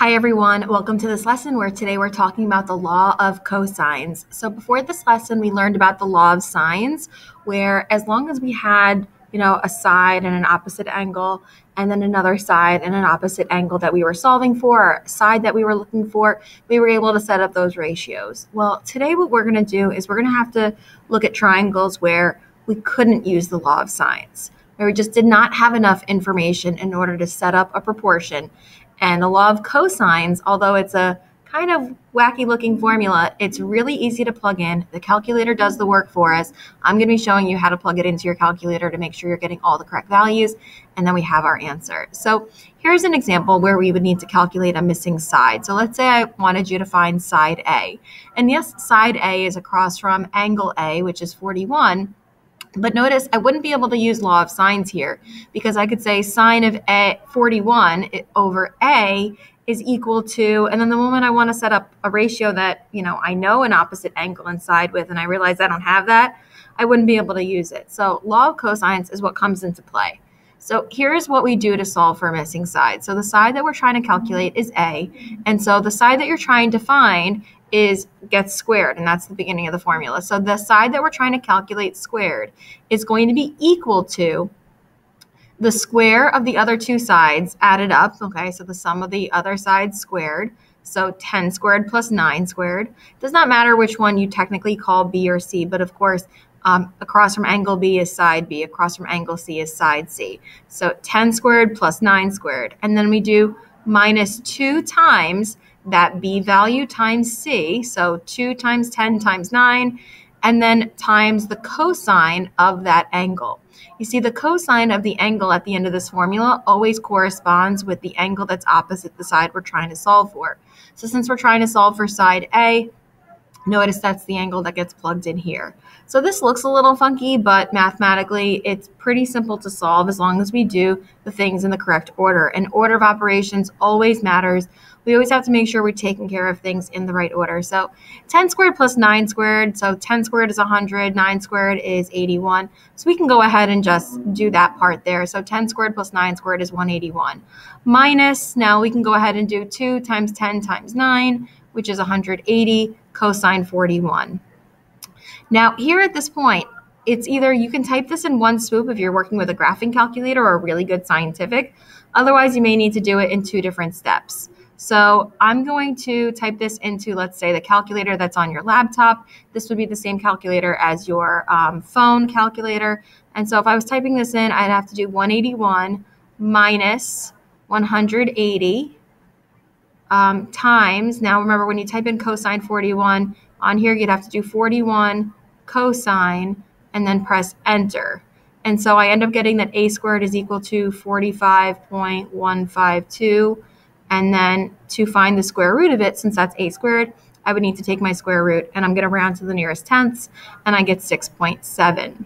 Hi everyone, welcome to this lesson where today we're talking about the law of cosines. So before this lesson, we learned about the law of sines, where as long as we had, you know, a side and an opposite angle, and then another side and an opposite angle that we were solving for, or side that we were looking for, we were able to set up those ratios. Well, today what we're gonna do is we're gonna have to look at triangles where we couldn't use the law of sines where we just did not have enough information in order to set up a proportion and the law of cosines, although it's a kind of wacky looking formula, it's really easy to plug in. The calculator does the work for us. I'm going to be showing you how to plug it into your calculator to make sure you're getting all the correct values, and then we have our answer. So here's an example where we would need to calculate a missing side. So let's say I wanted you to find side A. And yes, side A is across from angle A, which is 41, but notice I wouldn't be able to use law of sines here because I could say sine of A 41 over A is equal to, and then the moment I want to set up a ratio that, you know, I know an opposite angle and side with, and I realize I don't have that, I wouldn't be able to use it. So law of cosines is what comes into play. So here's what we do to solve for a missing side. So the side that we're trying to calculate is A. And so the side that you're trying to find is gets squared, and that's the beginning of the formula. So the side that we're trying to calculate squared is going to be equal to the square of the other two sides added up. Okay, so the sum of the other sides squared. So 10 squared plus 9 squared. Does not matter which one you technically call B or C, but of course, um, across from angle B is side B, across from angle C is side C. So 10 squared plus 9 squared. And then we do minus 2 times that b value times c, so 2 times 10 times 9, and then times the cosine of that angle. You see, the cosine of the angle at the end of this formula always corresponds with the angle that's opposite the side we're trying to solve for. So since we're trying to solve for side A, notice that's the angle that gets plugged in here. So this looks a little funky, but mathematically it's pretty simple to solve as long as we do the things in the correct order. And order of operations always matters we always have to make sure we're taking care of things in the right order. So 10 squared plus 9 squared. So 10 squared is 100, 9 squared is 81. So we can go ahead and just do that part there. So 10 squared plus 9 squared is 181. Minus, now we can go ahead and do 2 times 10 times 9, which is 180, cosine 41. Now, here at this point, it's either you can type this in one swoop if you're working with a graphing calculator or a really good scientific. Otherwise, you may need to do it in two different steps. So I'm going to type this into, let's say, the calculator that's on your laptop. This would be the same calculator as your um, phone calculator. And so if I was typing this in, I'd have to do 181 minus 180 um, times. Now remember, when you type in cosine 41, on here you'd have to do 41 cosine and then press enter. And so I end up getting that a squared is equal to 45.152 and then to find the square root of it, since that's a squared, I would need to take my square root and I'm going to round to the nearest tenths and I get 6.7.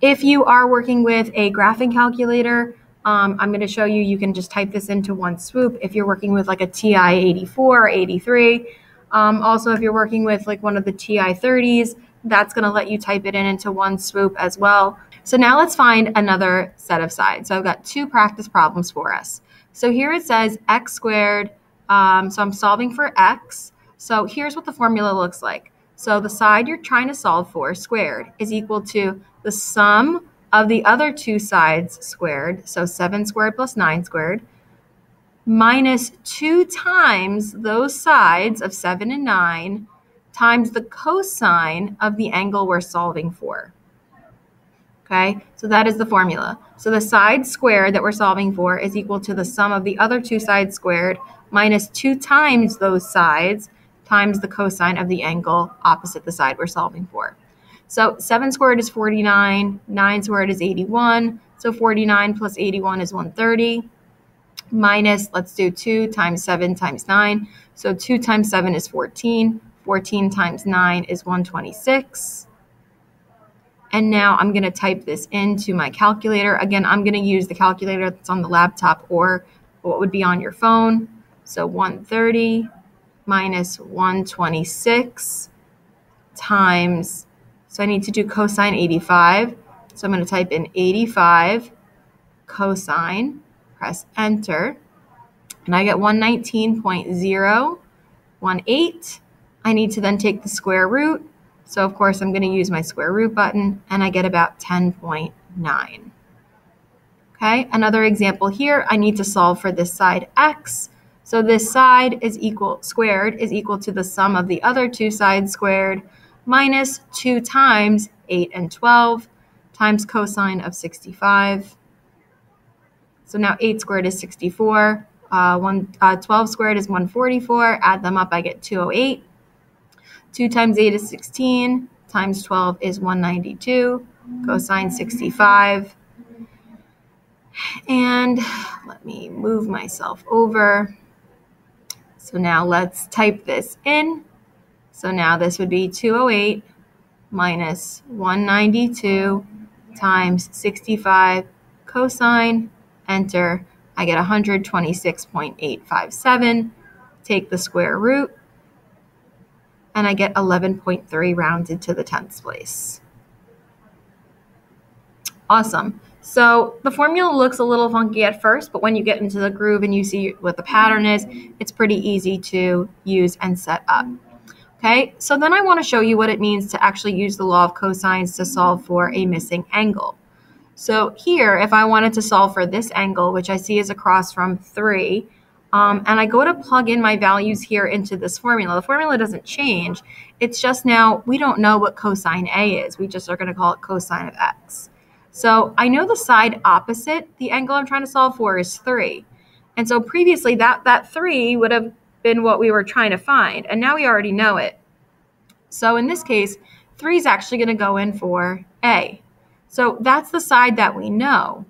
If you are working with a graphing calculator, um, I'm going to show you, you can just type this into one swoop. If you're working with like a TI 84 or 83, um, also if you're working with like one of the TI 30s, that's going to let you type it in into one swoop as well. So now let's find another set of sides. So I've got two practice problems for us. So here it says x squared. Um, so I'm solving for x. So here's what the formula looks like. So the side you're trying to solve for, squared, is equal to the sum of the other two sides squared, so 7 squared plus 9 squared, minus 2 times those sides of 7 and 9 times the cosine of the angle we're solving for. Okay, so that is the formula. So the side squared that we're solving for is equal to the sum of the other two sides squared minus 2 times those sides times the cosine of the angle opposite the side we're solving for. So 7 squared is 49, 9 squared is 81, so 49 plus 81 is 130, minus, let's do 2 times 7 times 9, so 2 times 7 is 14, 14 times 9 is 126, and now I'm going to type this into my calculator. Again, I'm going to use the calculator that's on the laptop or what would be on your phone. So 130 minus 126 times, so I need to do cosine 85. So I'm going to type in 85 cosine, press enter. and I get 119.018. I need to then take the square root. So of course I'm going to use my square root button and I get about 10.9. Okay, another example here, I need to solve for this side x. So this side is equal, squared is equal to the sum of the other two sides squared minus 2 times 8 and 12 times cosine of 65. So now 8 squared is 64. Uh, one, uh, 12 squared is 144. Add them up, I get 208. 2 times 8 is 16. Times 12 is 192. Cosine 65. And let me move myself over. So now let's type this in. So now this would be 208 minus 192 times 65 cosine, enter. I get 126.857. Take the square root, and I get 11.3 rounded to the 10th place. Awesome. So the formula looks a little funky at first, but when you get into the groove and you see what the pattern is, it's pretty easy to use and set up. Okay, so then I want to show you what it means to actually use the law of cosines to solve for a missing angle. So here, if I wanted to solve for this angle, which I see is across from 3, um, and I go to plug in my values here into this formula, the formula doesn't change. It's just now we don't know what cosine A is. We just are going to call it cosine of x. So I know the side opposite the angle I'm trying to solve for is 3. And so previously that, that 3 would have been what we were trying to find. And now we already know it. So in this case, 3 is actually going to go in for A. So that's the side that we know.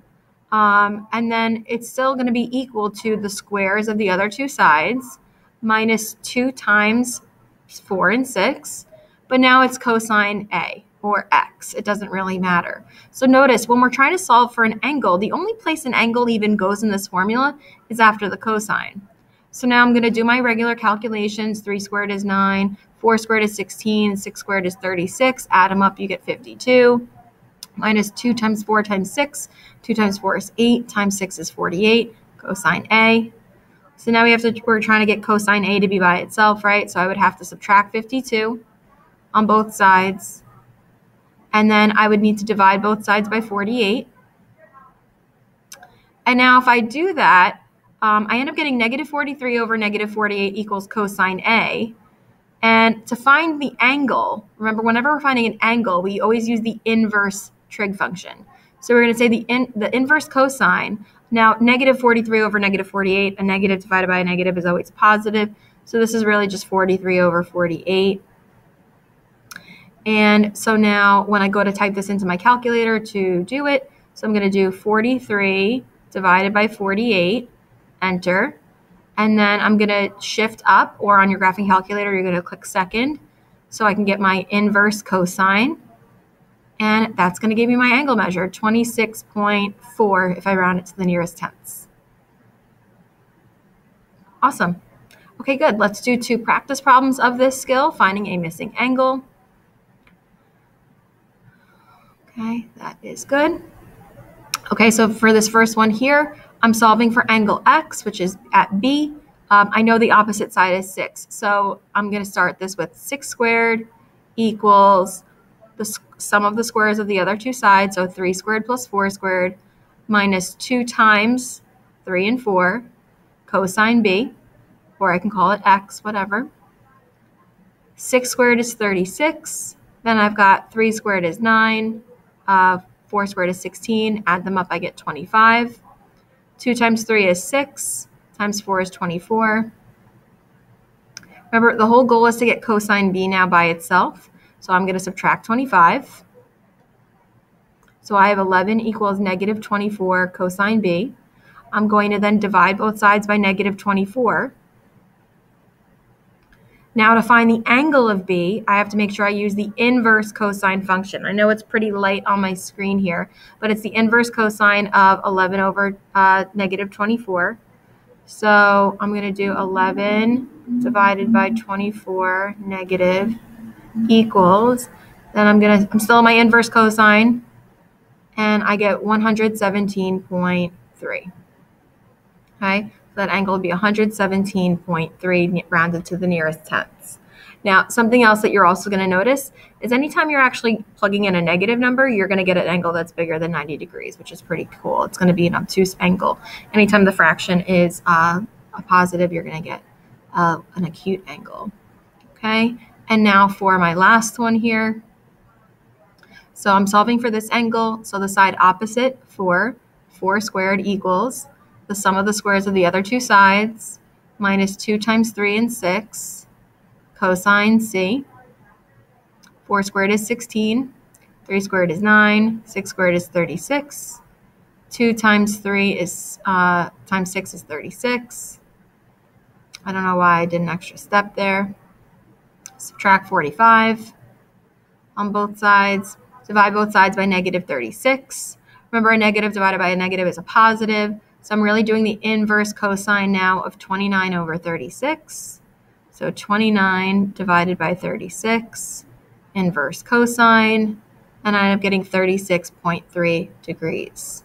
Um, and then it's still going to be equal to the squares of the other two sides minus 2 times 4 and 6. But now it's cosine A or x. It doesn't really matter. So notice when we're trying to solve for an angle, the only place an angle even goes in this formula is after the cosine. So now I'm going to do my regular calculations. 3 squared is 9, 4 squared is 16, 6 squared is 36. Add them up, you get 52. Minus 2 times 4 times 6. 2 times 4 is 8, times 6 is 48. Cosine A. So now we have to, we're trying to get cosine A to be by itself, right? So I would have to subtract 52 on both sides. And then I would need to divide both sides by 48. And now if I do that, um, I end up getting negative 43 over negative 48 equals cosine A. And to find the angle, remember, whenever we're finding an angle, we always use the inverse trig function. So we're going to say the, in, the inverse cosine. Now, negative 43 over negative 48, a negative divided by a negative is always positive. So this is really just 43 over 48. And so now when I go to type this into my calculator to do it, so I'm going to do 43 divided by 48, enter. And then I'm going to shift up, or on your graphing calculator, you're going to click second. So I can get my inverse cosine. And that's going to give me my angle measure, 26.4 if I round it to the nearest tenths. Awesome. Okay, good. Let's do two practice problems of this skill, finding a missing angle. Okay, that is good. Okay, so for this first one here, I'm solving for angle x, which is at b. Um, I know the opposite side is 6, so I'm going to start this with 6 squared equals the sum of the squares of the other two sides, so 3 squared plus 4 squared minus 2 times 3 and 4 cosine b, or I can call it x, whatever. 6 squared is 36. Then I've got 3 squared is 9 uh, 4 squared is 16. Add them up, I get 25. 2 times 3 is 6. Times 4 is 24. Remember, the whole goal is to get cosine b now by itself. So I'm going to subtract 25. So I have 11 equals negative 24 cosine b. I'm going to then divide both sides by negative 24. Now to find the angle of B, I have to make sure I use the inverse cosine function. I know it's pretty light on my screen here, but it's the inverse cosine of 11 over uh, negative 24. So I'm going to do 11 divided by 24 negative equals, then I'm to, I'm still in my inverse cosine, and I get 117.3. Okay, so that angle would be 117.3 rounded to the nearest tenths. Now, something else that you're also going to notice is anytime you're actually plugging in a negative number, you're going to get an angle that's bigger than 90 degrees, which is pretty cool. It's going to be an obtuse angle. Anytime the fraction is uh, a positive, you're going to get uh, an acute angle. Okay, and now for my last one here. So I'm solving for this angle. So the side opposite for 4 squared equals the sum of the squares of the other two sides minus 2 times 3 and 6 cosine C. 4 squared is 16. 3 squared is 9. 6 squared is 36. 2 times 3 is, uh, times 6 is 36. I don't know why I did an extra step there. Subtract 45 on both sides. Divide both sides by negative 36. Remember, a negative divided by a negative is a positive. So I'm really doing the inverse cosine now of 29 over 36. So 29 divided by 36, inverse cosine, and I end up getting 36.3 degrees.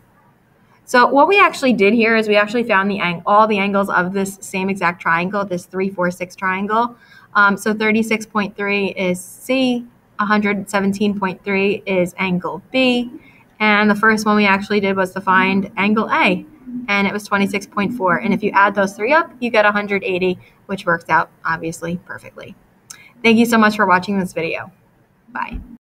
So what we actually did here is we actually found the ang- all the angles of this same exact triangle, this 346 triangle. Um, so 36.3 is C, 117.3 is angle B, and the first one we actually did was to find angle A and it was 26.4. And if you add those three up, you get 180, which works out obviously perfectly. Thank you so much for watching this video. Bye.